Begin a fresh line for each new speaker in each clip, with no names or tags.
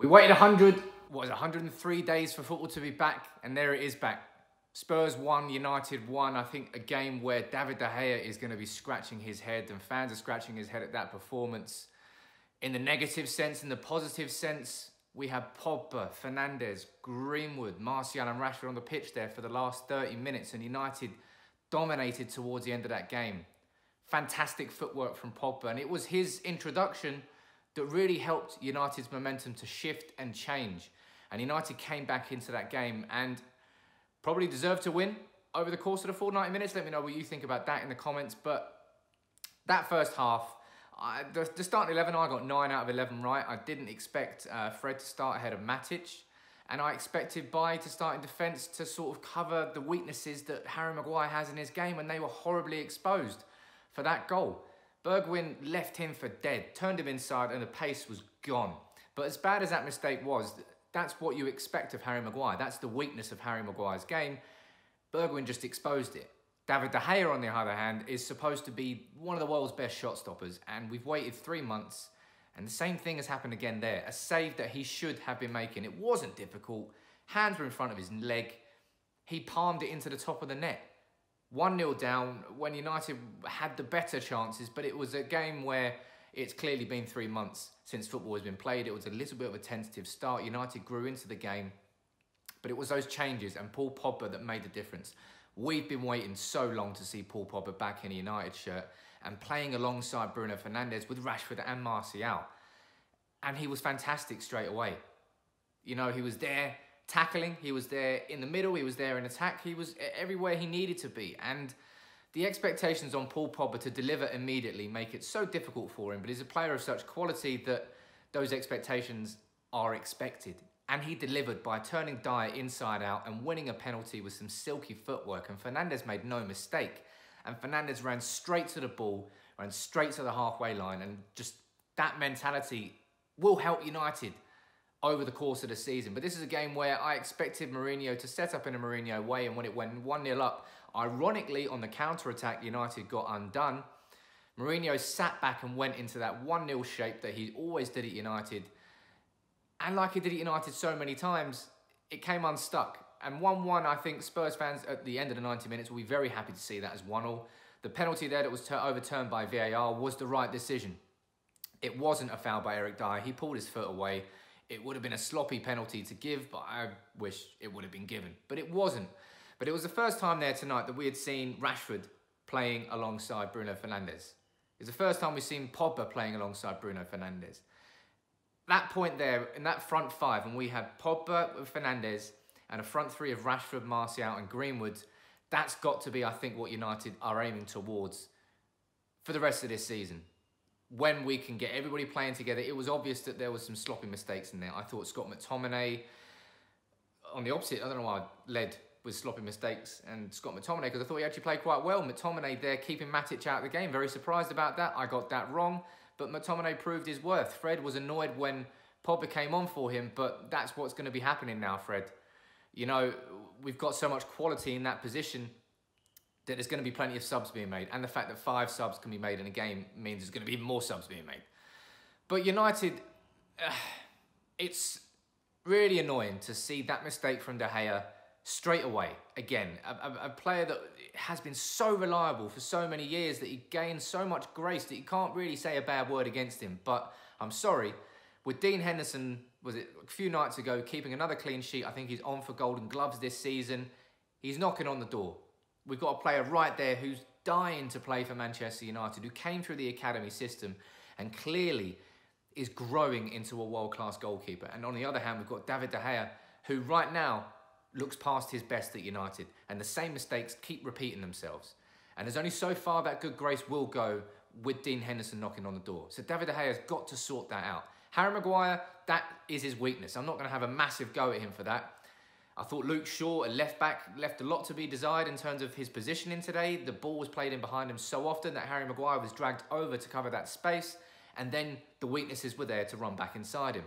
We waited 100, what it, 103 days for football to be back, and there it is back. Spurs won, United won. I think a game where David De Gea is going to be scratching his head, and fans are scratching his head at that performance. In the negative sense, in the positive sense, we have Pogba, Fernandes, Greenwood, Martial, and Rashford on the pitch there for the last 30 minutes, and United dominated towards the end of that game. Fantastic footwork from Pogba, and it was his introduction that really helped United's momentum to shift and change. And United came back into that game and probably deserved to win over the course of the full 90 minutes. Let me know what you think about that in the comments. But that first half, I, the, the starting 11, I got 9 out of 11 right. I didn't expect uh, Fred to start ahead of Matic. And I expected Bailly to start in defence to sort of cover the weaknesses that Harry Maguire has in his game, and they were horribly exposed for that goal. Bergwijn left him for dead, turned him inside, and the pace was gone. But as bad as that mistake was, that's what you expect of Harry Maguire. That's the weakness of Harry Maguire's game. Bergwijn just exposed it. David De Gea, on the other hand, is supposed to be one of the world's best shot stoppers, and we've waited three months, and the same thing has happened again there. A save that he should have been making. It wasn't difficult. Hands were in front of his leg. He palmed it into the top of the net. 1 0 down when United had the better chances, but it was a game where it's clearly been three months since football has been played. It was a little bit of a tentative start. United grew into the game, but it was those changes and Paul Pogba that made the difference. We've been waiting so long to see Paul Pogba back in a United shirt and playing alongside Bruno Fernandes with Rashford and Martial. And he was fantastic straight away. You know, he was there tackling, he was there in the middle, he was there in attack, he was everywhere he needed to be. And the expectations on Paul Pogba to deliver immediately make it so difficult for him, but he's a player of such quality that those expectations are expected. And he delivered by turning Dier inside out and winning a penalty with some silky footwork. And Fernandes made no mistake. And Fernandes ran straight to the ball, ran straight to the halfway line. And just that mentality will help United over the course of the season. But this is a game where I expected Mourinho to set up in a Mourinho way, and when it went 1 0 up, ironically, on the counter attack, United got undone. Mourinho sat back and went into that 1 0 shape that he always did at United. And like he did at United so many times, it came unstuck. And 1 1, I think Spurs fans at the end of the 90 minutes will be very happy to see that as 1 0. The penalty there that was overturned by VAR was the right decision. It wasn't a foul by Eric Dier. He pulled his foot away. It would have been a sloppy penalty to give, but I wish it would have been given. But it wasn't. But it was the first time there tonight that we had seen Rashford playing alongside Bruno Fernandes. It's the first time we've seen Pogba playing alongside Bruno Fernandes. That point there, in that front five, and we had Pogba with Fernandes and a front three of Rashford, Martial and Greenwood, that's got to be, I think, what United are aiming towards for the rest of this season when we can get everybody playing together, it was obvious that there was some sloppy mistakes in there. I thought Scott McTominay, on the opposite, I don't know why I led with sloppy mistakes and Scott McTominay because I thought he actually played quite well. McTominay there keeping Matic out of the game. Very surprised about that. I got that wrong, but McTominay proved his worth. Fred was annoyed when Pogba came on for him, but that's what's going to be happening now, Fred. You know, we've got so much quality in that position that there's going to be plenty of subs being made. And the fact that five subs can be made in a game means there's going to be more subs being made. But United, uh, it's really annoying to see that mistake from De Gea straight away. Again, a, a, a, player that has been so reliable for so many years that he gains so much grace that you can't really say a bad word against him. But I'm sorry, with Dean Henderson, was it a few nights ago, keeping another clean sheet, I think he's on for Golden Gloves this season. He's knocking on the door. We've got a player right there who's dying to play for Manchester United, who came through the academy system and clearly is growing into a world-class goalkeeper. And on the other hand, we've got David De Gea, who right now looks past his best at United. And the same mistakes keep repeating themselves. And there's only so far that good grace will go with Dean Henderson knocking on the door. So David De Gea has got to sort that out. Harry Maguire, that is his weakness. I'm not going to have a massive go at him for that. I thought Luke Shaw, a left back, left a lot to be desired in terms of his positioning today. The ball was played in behind him so often that Harry Maguire was dragged over to cover that space, and then the weaknesses were there to run back inside him.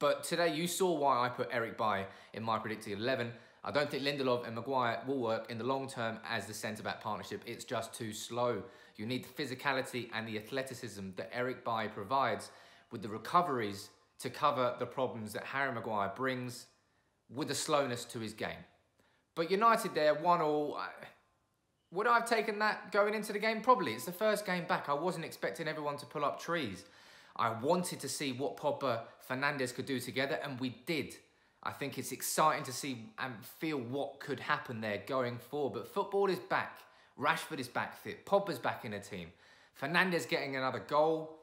But today you saw why I put Eric Bailly in my predicted 11. I don't think Lindelof and Maguire will work in the long term as the centre-back partnership. It's just too slow. You need the physicality and the athleticism that Eric Bailly provides with the recoveries to cover the problems that Harry Maguire brings with the slowness to his game. But United there, one all. Would I have taken that going into the game? Probably. It's the first game back. I wasn't expecting everyone to pull up trees. I wanted to see what Pogba Fernandes could do together, and we did. I think it's exciting to see and feel what could happen there going forward. But football is back. Rashford is back fit. Pogba's back in the team. Fernandes getting another goal.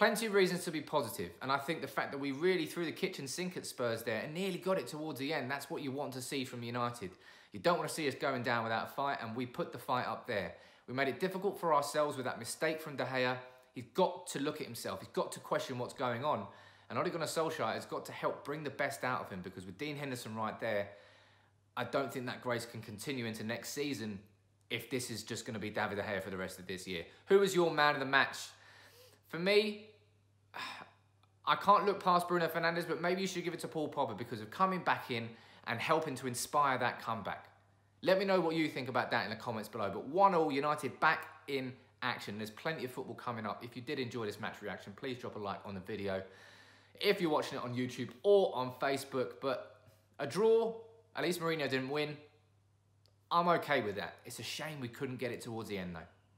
Plenty of reasons to be positive, and I think the fact that we really threw the kitchen sink at Spurs there and nearly got it towards the end, that's what you want to see from United. You don't want to see us going down without a fight, and we put the fight up there. We made it difficult for ourselves with that mistake from De Gea. He's got to look at himself. He's got to question what's going on. And Ole Gunnar Solskjaer has got to help bring the best out of him because with Dean Henderson right there, I don't think that grace can continue into next season if this is just going to be David De Gea for the rest of this year. Who was your man of the match? For me, I can't look past Bruno Fernandes, but maybe you should give it to Paul Pogba because of coming back in and helping to inspire that comeback. Let me know what you think about that in the comments below. But 1-0 United back in action. There's plenty of football coming up. If you did enjoy this match reaction, please drop a like on the video. If you're watching it on YouTube or on Facebook, but a draw, at least Mourinho didn't win. I'm okay with that. It's a shame we couldn't get it towards the end though.